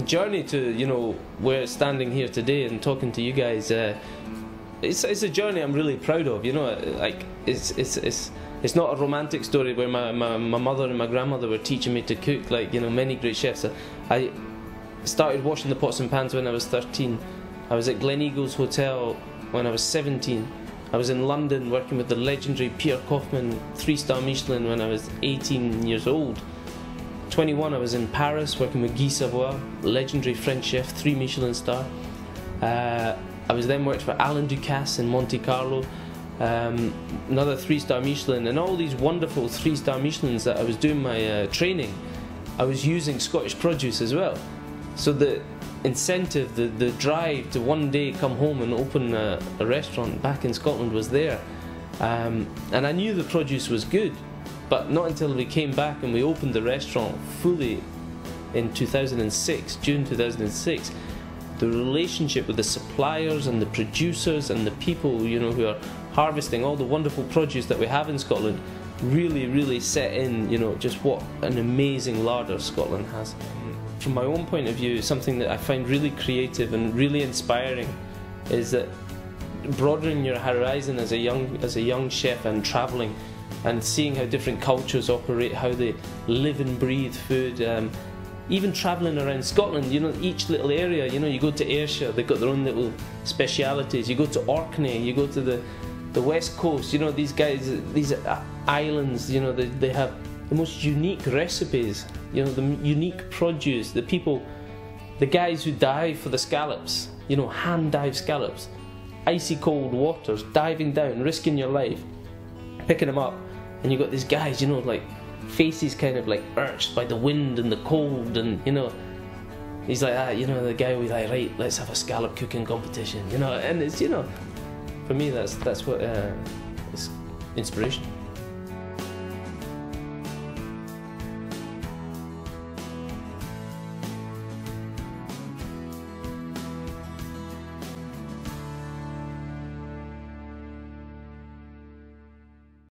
journey to you know we're standing here today and talking to you guys. Uh, it's it's a journey I'm really proud of. You know, like it's it's it's. It's not a romantic story where my, my, my mother and my grandmother were teaching me to cook like you know many great chefs. I started washing the pots and pans when I was 13. I was at Gleneagles Hotel when I was 17. I was in London working with the legendary Pierre Koffmann, three star Michelin, when I was 18 years old. 21, I was in Paris working with Guy Savoy, legendary French chef, three Michelin star. Uh, I was then worked for Alain Ducasse in Monte Carlo, um, another three star Michelin, and all these wonderful three star Michelins that I was doing my uh, training. I was using Scottish produce as well. So the incentive, the, the drive to one day come home and open a, a restaurant back in Scotland was there. Um, and I knew the produce was good, but not until we came back and we opened the restaurant fully in 2006, June 2006. The relationship with the suppliers and the producers and the people, you know, who are harvesting all the wonderful produce that we have in Scotland really, really set in, you know, just what an amazing larder Scotland has. From my own point of view, something that I find really creative and really inspiring is that broadening your horizon as a young as a young chef and traveling and seeing how different cultures operate, how they live and breathe food. Um, even travelling around Scotland, you know, each little area, you know, you go to Ayrshire, they've got their own little specialities. You go to Orkney, you go to the, the west coast, you know, these guys, these islands, you know, they, they have the most unique recipes, you know, the unique produce, the people, the guys who dive for the scallops, you know, hand dive scallops, icy cold waters, diving down, risking your life, picking them up and you've got these guys, you know, like faces kind of like urged by the wind and the cold, and you know, he's like that, you know, the guy was like, right, let's have a scallop cooking competition, you know, and it's, you know, for me, that's that's what uh, is inspiration.